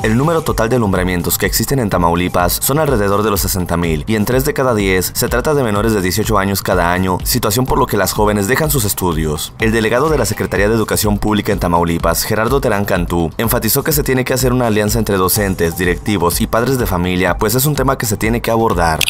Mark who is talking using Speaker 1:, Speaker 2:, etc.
Speaker 1: El número total de alumbramientos que existen en Tamaulipas son alrededor de los 60.000 y en 3 de cada 10 se trata de menores de 18 años cada año, situación por lo que las jóvenes dejan sus estudios. El delegado de la Secretaría de Educación Pública en Tamaulipas, Gerardo Terán Cantú, enfatizó que se tiene que hacer una alianza entre docentes, directivos y padres de familia, pues es un tema que se tiene que abordar.